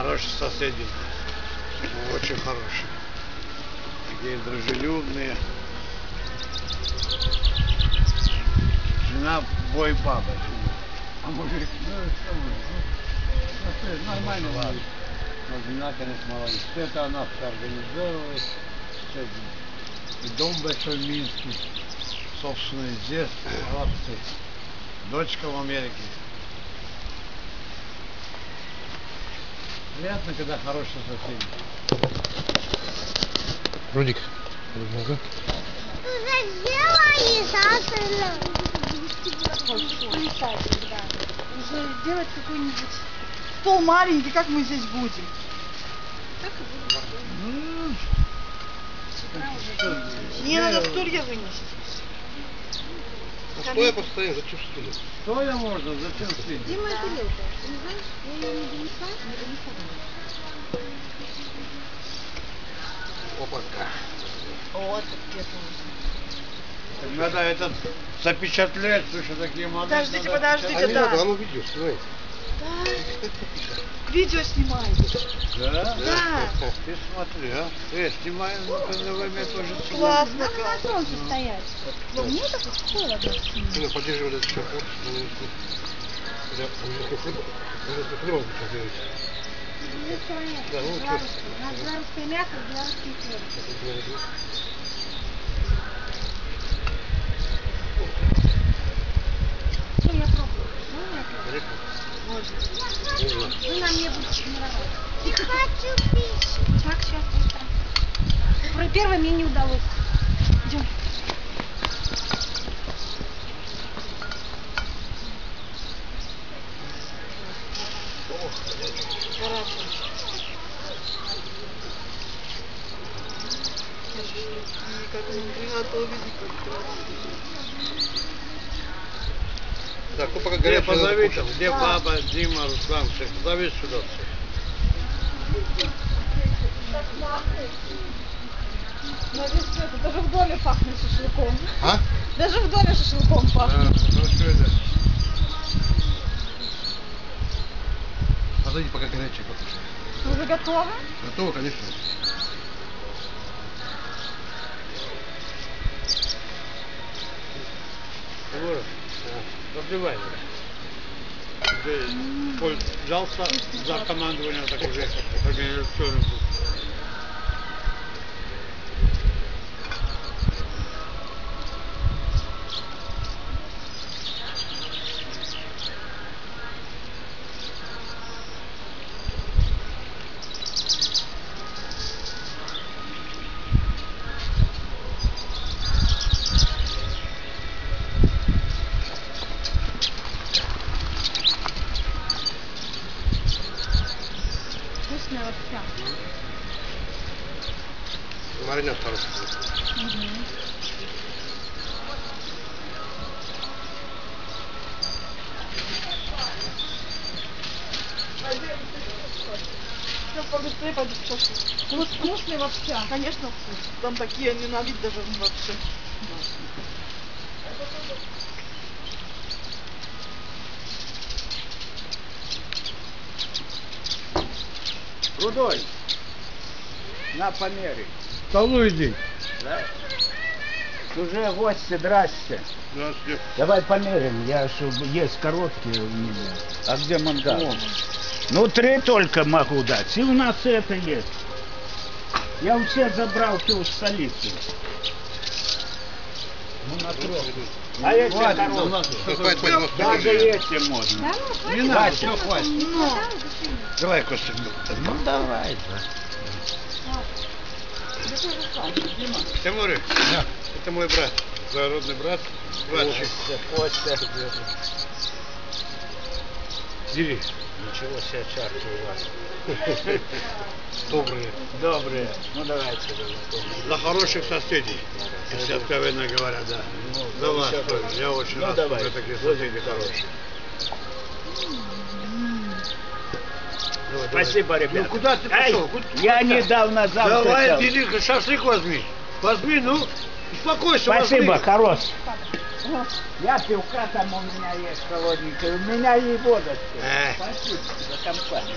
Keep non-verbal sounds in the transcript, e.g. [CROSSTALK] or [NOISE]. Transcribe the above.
Хорошие соседи. Очень хорошие. Такие дружелюбные. Жена бой баба. А мужик, ну что вы, ну, ну, нормально ладно. Но жена, конечно, молодец. Это она все организовывает. И дом большой в Минске. Здесь. Молодцы. Дочка в Америке. Приятно, когда хорошие соседи. Рудик. Уже сделали завтра. Уже сделать какой-нибудь стол маленький, как мы здесь будем. Ну, Мне надо стулья вынести. А стоя постоим, зачем стулья? стоя можно, зачем сидеть? Дима, это Лёха. Не знаешь, я ее не донесла? Не донесла. Опа-ка. Вот, где-то. Так Надо этот запечатлять, потому что такие моменты. Подождите, надо подождите, А да. надо, оно видео, снимай. Видео снимаете. Да? Да. Ты смотри, а? Э, снимай, ну-ка, давай мне тоже. Классно, Надо на солнце стоять. Да. Мне так холодно. Ну, поддерживали этот чехот. Да, он же хлеб. Ну. Да, ну, белорусское мясо, белорусский хлеб. Ну, я пробую. Можно я пробую? Можно. Вы на мне будете тренировать. И хочу пищу. Так, сейчас быстро. Про первое мне не удалось. Идем. Хорошо. Как нам приготовили, как красиво. Так, ну пока Где горячее надо позови там, где баба, Дима, Руслан, всех, позови сюда всех. На весь свет, даже в доме пахнет шашлыком. А? Даже в доме шашлыком Да, пахнет. ну что это? Позови пока горячее покушать. Уже готово? Готово, конечно. Егор, Коль, взялся за командование так уже организационным. Маринад хороший. Сейчас побыстрее пойду в шашлык. Ну, вкусный вообще. Конечно, вкусный. Там такие не на вид даже вообще. Рудой, на помере. В столу иди. Да? Уже гости, здрасте. Здравствуйте. Давай померим, я ж есть короткие у меня. А где мангал? Ну, три только могу дать. И у нас это есть. Я у всех забрал ту столицу. Ну, на трех. А эти короткие? Даже эти можно. Да, ну, хватит. Не надо, все, хватит. Ну. Давай, Костя. Ну, давай. Тимури, это мой брат, загородный брат, братчик. Дири. Ничего себе чарки у вас. [LAUGHS] Добрые. Добрые. Ну, давайте. За хороших соседей, если откровенно говоря, да. Ну, За вас всё тоже. Я очень Ну, рад, давай. что вы такие соседи хорошие. Спасибо, ребята. Ну куда ты Эй, пошел? Куда- я недавно завтракал. Давай, бери, шашлык возьми. Возьми, ну, успокойся, Спасибо, возьми. хорош. Я пивка там у меня есть холодненькая, у меня и водочка. Э. Спасибо за компанию.